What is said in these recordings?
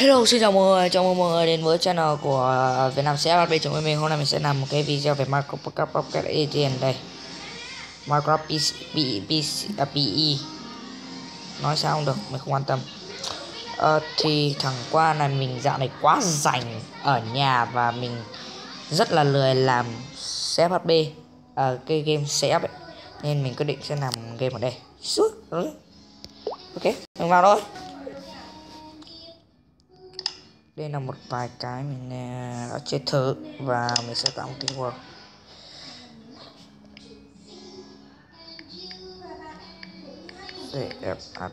Hello xin chào mọi người, chào mừng mọi người đến với channel của à, Việt Nam sẽ bây chúng mình hôm nay mình sẽ làm một cái video về Minecraft Pocket Edition đây. Minecraft PC, PC, à, PE nói sao không được mình không quan tâm. À, thì thằng qua này mình dạo này quá rảnh ở nhà và mình rất là lười làm CFHB à, cái game CF ấy nên mình quyết định sẽ làm game ở đây. Ok mình vào thôi đây là một vài cái mình à, đã chơi thử và mình sẽ tạo một cái world để áp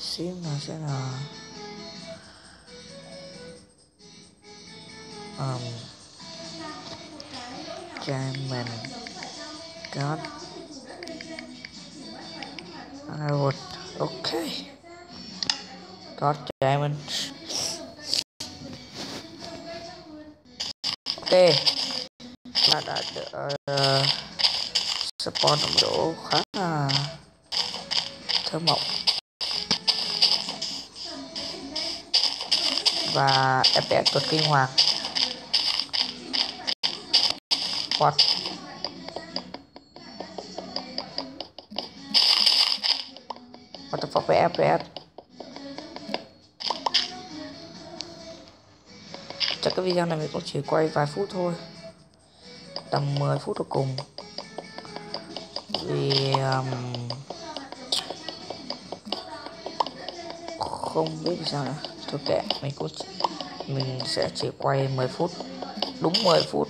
xíu sẽ là um, mình god I would okay got diamond ok. Là đã được uh, ờ, spawn ở độ khá là thơ mộng. Và fps tuột kinh hoàng. What what the chắc cái video này mình cũng chỉ quay vài phút thôi. Tầm 10 phút là cùng. Vì um, không biết sao nữa. Thôi kệ mình cũng chỉ, mình sẽ chỉ quay 10 phút. Đúng 10 phút.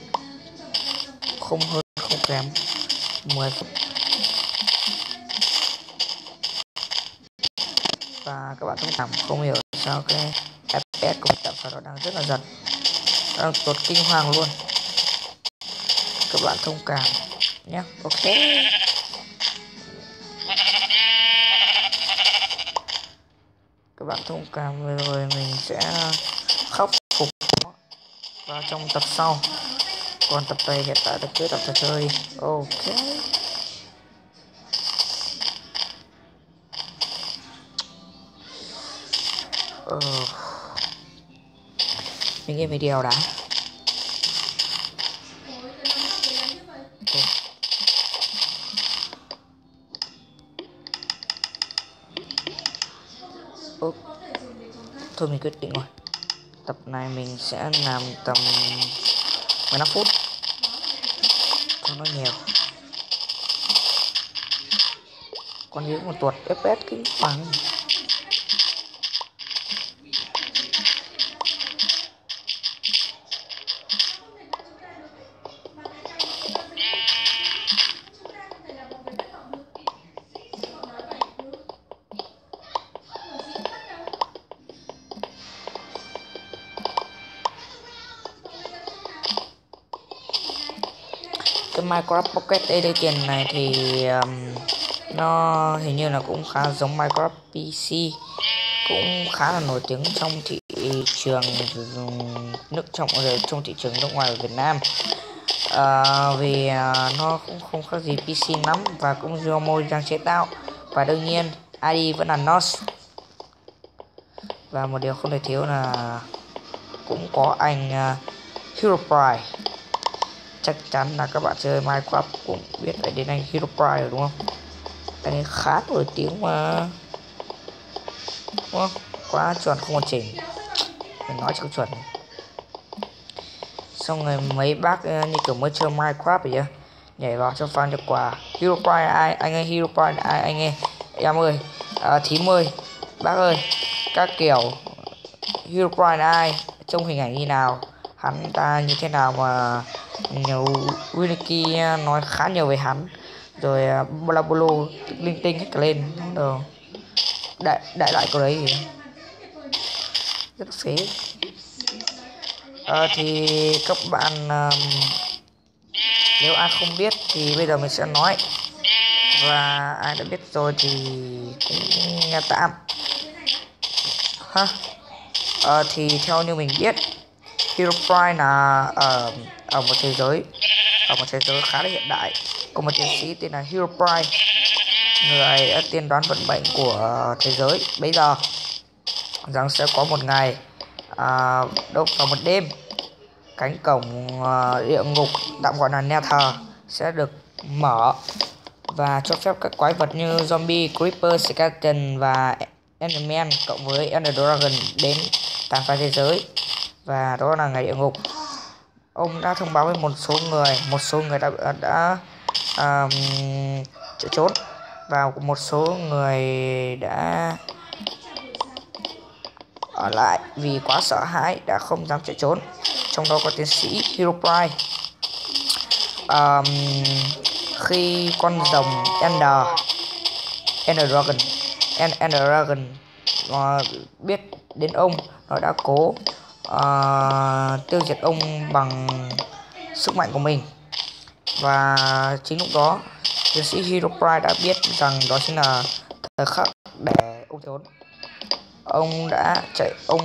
Không hơn không kém. 10 phút. Các bạn thông cảm không hiểu sao cái fps của tập thời nó đang rất là giật. Đang tột kinh hoàng luôn. Các bạn thông cảm nhé. Ok. Các bạn thông cảm rồi mình sẽ khắc phục vào trong tập sau. Còn tập này hiện tại là cứ tập trò chơi. Ok. Ờ. mình nghe video đã. Úp. Thôi mình quyết định rồi. Tập này mình sẽ làm tầm 15 phút. Cho nó nhiều. Còn những một tuột FPS kinh bằng cái Minecraft Pocket Edition này thì um, nó hình như là cũng khá giống Minecraft PC cũng khá là nổi tiếng trong thị trường nước trong ờ, trong thị trường nước ngoài ở Việt Nam. À, vì uh, nó cũng không khác gì PC lắm và cũng do môi đang chế tạo. Và đương nhiên ID vẫn là NOS và một điều không thể thiếu là cũng có anh uh, Hero Pride chắc chắn là các bạn chơi Minecraft cũng biết phải đến anh Hero Pride rồi đúng không? Anh ấy khá nổi tiếng mà. Đúng không? Quá chuẩn không hoàn chỉnh. Mình nói cho chuẩn. Xong rồi mấy bác ờ, như kiểu mới chơi Minecraft vậy nhảy vào cho fan được quà. Hero Pride ai anh ơi Hero Pride ai anh ơi em ơi à, thím ơi bác ơi các kiểu Hero Pride ai Trong hình ảnh như nào? Hắn ta như thế nào mà nhiều Winiki à, nói khá nhiều về hắn. Rồi uh, bla bla linh tinh hết cả lên. Rồi đại đại loại của đấy thì rất phế. À, thì các bạn um, nếu ai không biết thì bây giờ mình sẽ nói. Và ai đã biết rồi thì cũng nghe tạm. Ha. À, thì theo như mình biết Hero Prime là ở ở một thế giới ở một thế giới khá là hiện đại. Có một tiến sĩ tên là Hero Prime người đã tiên đoán vận mệnh của thế giới. Bây giờ rằng sẽ có một ngày à, đâu vào một đêm. Cánh cổng à, địa ngục tạm gọi là Nether sẽ được mở và cho phép các quái vật như zombie, creeper, skeleton và enderman cộng với ender dragon đến tàn phá thế giới và đó là ngày địa ngục. Ông đã thông báo với một số người một số người đã đã um, chạy trốn. Và một số người đã ở lại vì quá sợ hãi đã không dám chạy trốn. Trong đó có tiến sĩ Herobrine um, khi con rồng Ender Ender Dragon Ender Dragon uh, biết đến ông nó đã cố uh, tiêu diệt ông bằng sức mạnh của mình. Và chính lúc đó tiến sĩ Herobrine đã biết rằng đó chính là thời khắc để ông trốn ông đã chạy ông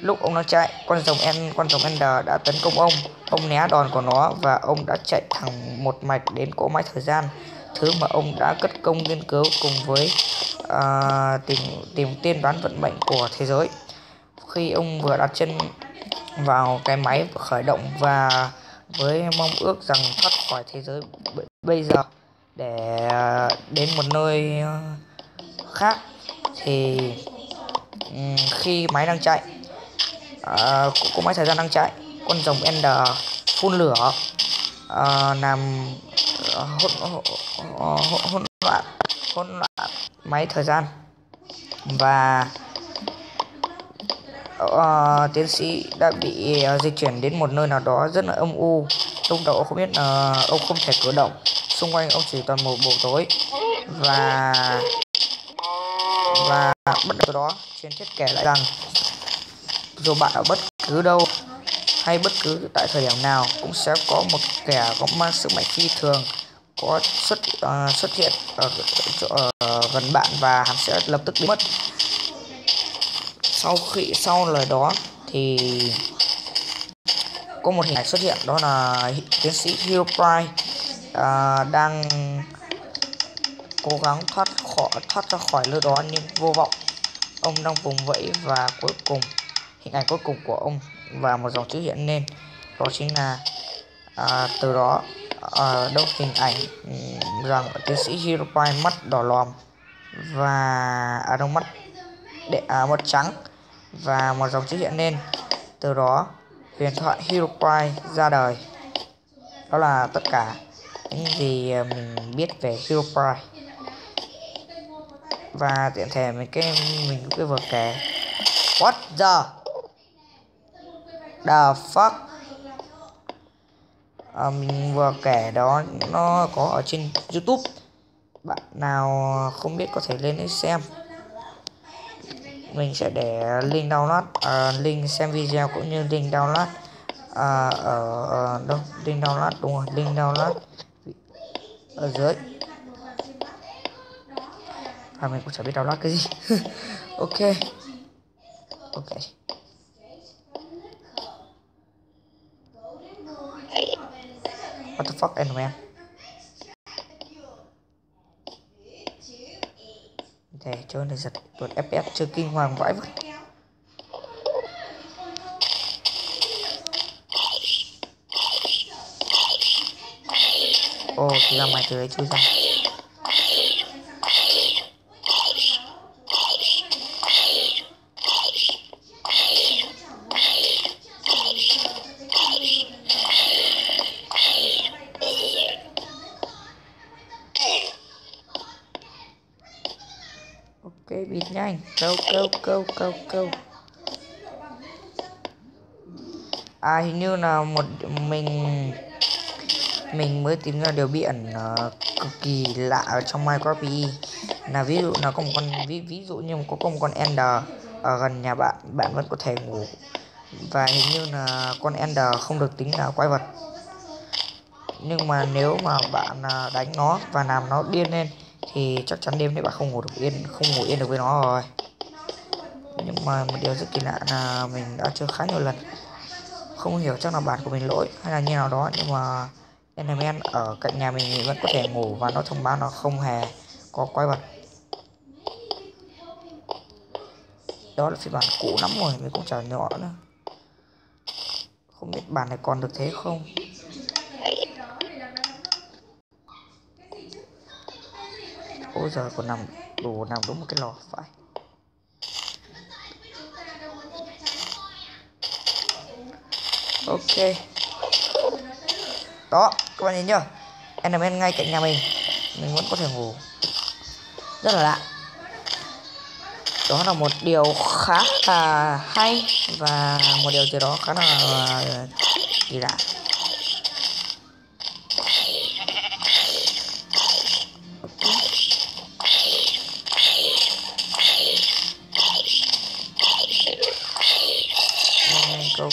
lúc ông đang chạy con rồng en con rồng ender đã tấn công ông. Ông né đòn của nó và ông đã chạy thẳng một mạch đến cỗ máy thời gian. Thứ mà ông đã cất công nghiên cứu cùng với uh, tìm tìm tiên đoán vận mệnh của thế giới khi ông vừa đặt chân vào cái máy khởi động và với mong ước rằng thoát khỏi thế giới bây giờ để ờ, đến một nơi ờ, khác thì khi máy đang chạy uh, có máy thời gian đang chạy con rồng ender phun lửa uh, làm hỗn hỗn hỗn loạn hỗn loạn máy thời gian. Và uh, tiến sĩ đã bị uh, di chuyển đến một nơi nào đó rất là âm u. Lúc đầu không biết là uh, ông không thể cử động. Xung quanh ông chỉ toàn một bầu tối. Và và bắt đầu đó trên thiết kể lại rằng dù bạn ở bất cứ đâu hay bất cứ tại thời điểm nào cũng sẽ có một kẻ có mang sức mạnh phi thường có xuất uh, xuất hiện ở, ở, ở gần bạn và hắn sẽ lập tức biến mất sau khi sau lời đó thì có một hình ảnh xuất hiện đó là tiến sĩ Herobrine uh, à, đang cố gắng thoát khỏi thoát ra khỏi nơi đó nhưng vô vọng. Ông đang vùng vẫy và cuối cùng hình ảnh cuối cùng của ông và một dòng chữ hiện lên đó chính là à, từ đó à, đâu hình ảnh rằng tiến sĩ Herobrine mắt đỏ lòm và à đâu mắt để à, mắt trắng và một dòng chữ hiện lên. Từ đó huyền thoại Herobrine ra đời. Đó là tất cả những gì mình biết về Herobrine và tiện thể mình cái mình cũng vừa kể. What the the fuck? À, mình vừa kể đó nó có ở trên youtube. Bạn nào không biết có thể lên để xem mình sẽ để link download uh, link xem video cũng như link download. Uh, ở uh, đâu? Link download đúng rồi link download. Ở dưới. À mình cũng chẳng biết download cái gì. Ok. Ok. What the fuck anh để chơi này giật vượt fps chơi kinh hoàng vãi vãi. Ô thì là mày từ đấy chui ra ok bịt nhanh. Câu câu câu câu câu à hình như là một mình mình mới tìm ra điều bí ẩn uh, cực kỳ lạ ở trong Minecraft PE là ví dụ là có một con ví, ví dụ như có, có một con Ender ở gần nhà bạn bạn vẫn có thể ngủ. Và hình như là con Ender không được tính là quái vật. Nhưng mà nếu mà bạn uh, đánh nó và làm nó điên lên thì chắc chắn đêm nay bạn không ngủ được, yên, không ngủ yên được với nó rồi. Nhưng mà một điều rất kỳ lạ là mình đã chơi khá nhiều lần. Không hiểu chắc là bản của mình lỗi hay là như nào đó, nhưng mà Enderman ở cạnh nhà mình vẫn có thể ngủ và nó thông báo nó không hề có quái vật. Đó là phiên bản cũ lắm rồi, mình cũng chả nhỏ nữa. Không biết bản này còn được thế không? Ôi giờ còn nằm, đồ nằm đúng một cái lò phải. Ok. Đó, các bạn nhìn chưa enderman ngay cạnh nhà mình. Mình vẫn có thể ngủ. Rất là lạ. Đó là một điều khá là hay và một điều gì đó khá là kỳ lạ.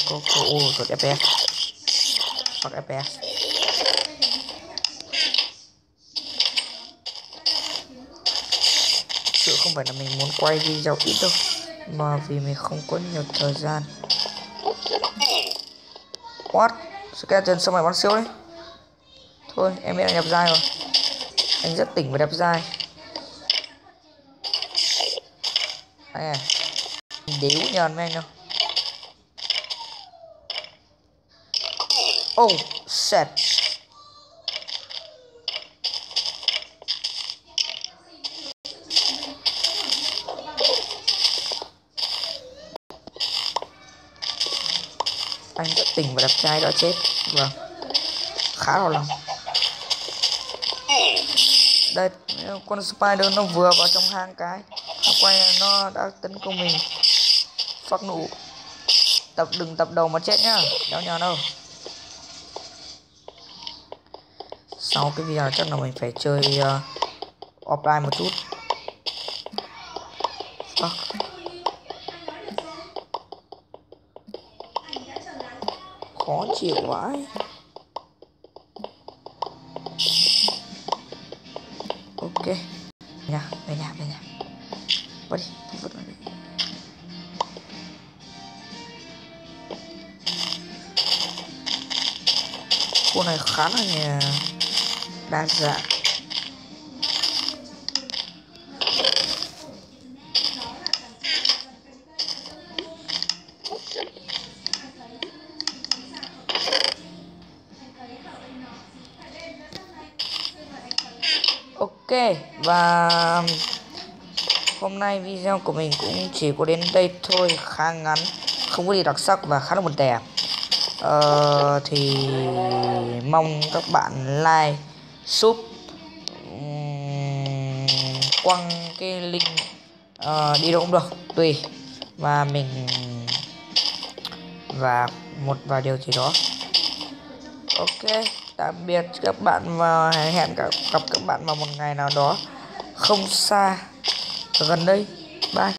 Có có ô rồi fps hoặc fps sự không phải là mình muốn quay video ít đâu, mà vì mình không có nhiều thời gian. What? Skeleton sao mày bắn siêu đấy thôi, em biết anh đẹp dai rồi. Anh rất tỉnh và đẹp dai. Anh à. Đéo nhờn với anh đâu. Oh, shit. Anh đã tỉnh và đẹp trai đã chết. Vâng. Khá đau lòng. Đây, con spider nó vừa vào trong hang cái. Nó quay nó đã tấn công mình. Phát nụ. Tập đừng tập đầu mà chết nhá. Đéo nhờ đâu. Sau cái video chắc là mình phải chơi uh, offline một chút. À. khó chịu vãi ok. Nhà về nhà về nhà. Vứt đi vứt đi. Này khá là nhà đa dạ. ok và hôm nay video của mình cũng chỉ có đến đây thôi khá ngắn không có gì đặc sắc và khá là buồn tẻ. Ờ, thì mong các bạn like sub um, quăng cái link uh, đi đâu cũng được. Tùy. Và mình và một vài điều gì đó. Ok tạm biệt các bạn và hẹn gặp các bạn vào một ngày nào đó. Không xa. Gần đây. Bye.